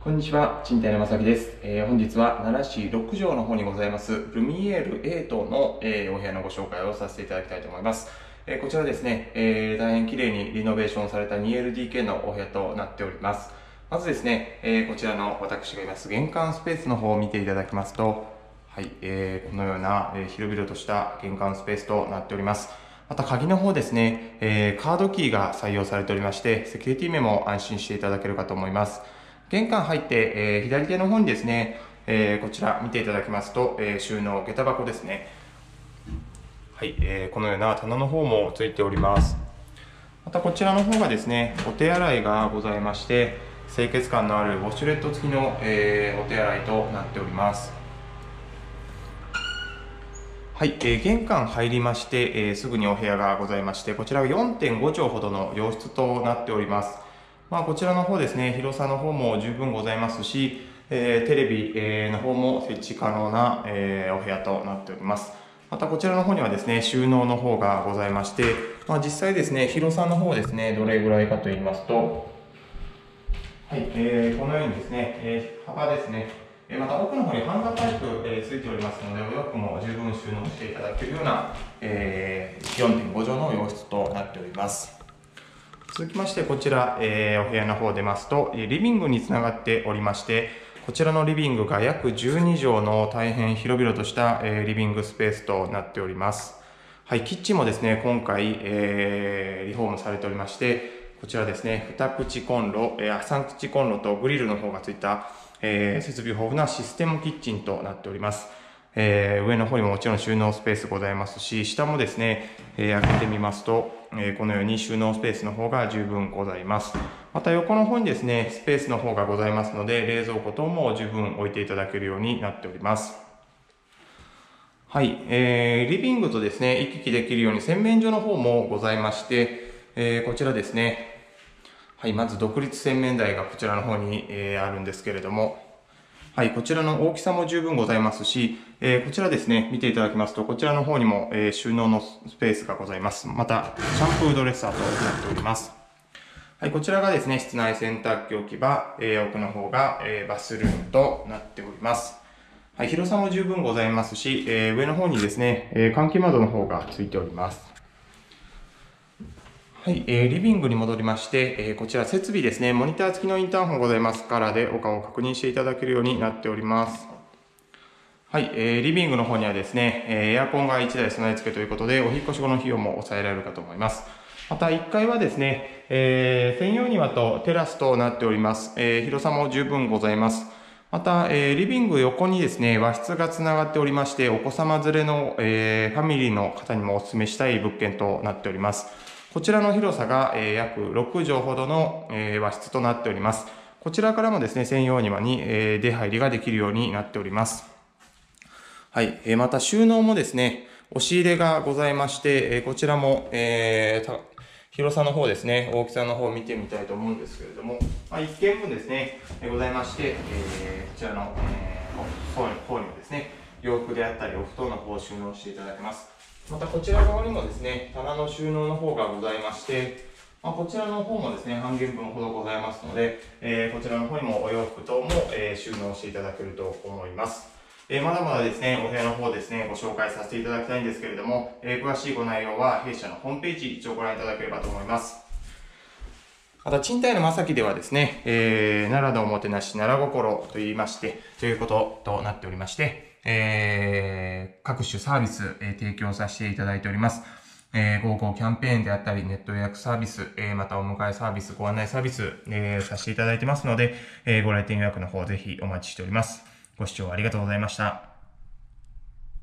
こんにちは、賃貸のまさきです。えー、本日は奈良市6条の方にございます、ルミエール A 棟の、えー、お部屋のご紹介をさせていただきたいと思います。えー、こちらですね、えー、大変綺麗にリノベーションされた 2LDK のお部屋となっております。まずですね、えー、こちらの私がいます玄関スペースの方を見ていただきますと、はい、えー、このような、え、広々とした玄関スペースとなっております。また鍵の方ですね、えー、カードキーが採用されておりまして、セキュリティ面も安心していただけるかと思います。玄関入って、えー、左手の方にですね、えー、こちら見ていただきますと、えー、収納下駄箱ですね。はい、えー、このような棚の方もついております。またこちらの方がですね、お手洗いがございまして、清潔感のあるウォシュレット付きの、えー、お手洗いとなっております。はい、えー、玄関入りまして、えー、すぐにお部屋がございまして、こちらが4.5畳ほどの洋室となっております。まあ、こちらの方ですね、広さの方も十分ございますし、えー、テレビ、えー、の方も設置可能な、えー、お部屋となっております。またこちらの方にはですね、収納の方がございまして、まあ、実際ですね、広さの方ですね、どれぐらいかと言いますと、はい、えー、このようにですね、えー、幅ですね、えまた奥の方にハンガータイプ、えー、ついておりますので、お洋服も十分収納していただけるような、えー、4.5畳の洋室となっております。続きましてこちら、えー、お部屋の方出ますと、リビングにつながっておりまして、こちらのリビングが約12畳の大変広々とした、えー、リビングスペースとなっております。はい、キッチンもですね、今回、えー、リフォームされておりまして、こちらですね、2口コンロ、えー、3口コンロとグリルの方がついた、えー、設備豊富なシステムキッチンとなっております。えー、上の方にももちろん収納スペースございますし、下もですね、えー、開けてみますと、えー、このように収納スペースの方が十分ございます。また横の方にですね、スペースの方がございますので、冷蔵庫等も十分置いていただけるようになっております。はい、えー、リビングとですね、行き来できるように洗面所の方もございまして、えー、こちらですね、はい、まず独立洗面台がこちらの方に、えー、あるんですけれども、はい、こちらの大きさも十分ございますし、えー、こちらですね、見ていただきますと、こちらの方にも、えー、収納のスペースがございます。また、シャンプードレッサーとなっております。はい、こちらがですね、室内洗濯機置き場、えー、奥の方が、えー、バスルームとなっております。はい、広さも十分ございますし、えー、上の方にですね、え、換気窓の方がついております。はい、えー、リビングに戻りまして、えー、こちら設備ですね、モニター付きのインターホンございますからでお顔を確認していただけるようになっております。はい、えー、リビングの方にはですね、えエアコンが1台備え付けということで、お引越し後の費用も抑えられるかと思います。また1階はですね、え、専用庭とテラスとなっております。え、広さも十分ございます。また、えー、リビング横にですね、和室がつながっておりまして、お子様連れの、え、ファミリーの方にもお勧めしたい物件となっております。こちらの広さが、え、約6畳ほどの、え、和室となっております。こちらからもですね、専用庭に、え、出入りができるようになっております。はい。え、また収納もですね、押し入れがございまして、え、こちらも、えー、広さの方ですね、大きさの方を見てみたいと思うんですけれども、まあ、一見分ですね、え、ございまして、えー、こちらの、えー、方にもですね、洋服であったりお布団の方を収納していただけます。またこちら側にもですね、棚の収納の方がございまして、まあ、こちらの方もですね、半減分ほどございますので、えー、こちらの方にもお洋服等も、えー、収納していただけると思います。えー、まだまだですね、お部屋の方ですね、ご紹介させていただきたいんですけれども、え詳しいご内容は弊社のホームページ一応ご覧いただければと思います。また、賃貸の正木ではですね、えー、奈良のおもてなし、奈良心と言いまして、ということとなっておりまして、えー、各種サービス、え、提供させていただいております。えー、合コキャンペーンであったり、ネット予約サービス、えー、またお迎えサービス、ご案内サービス、えー、させていただいてますので、えー、ご来店予約の方ぜひお待ちしております。ご視聴ありがとうございました。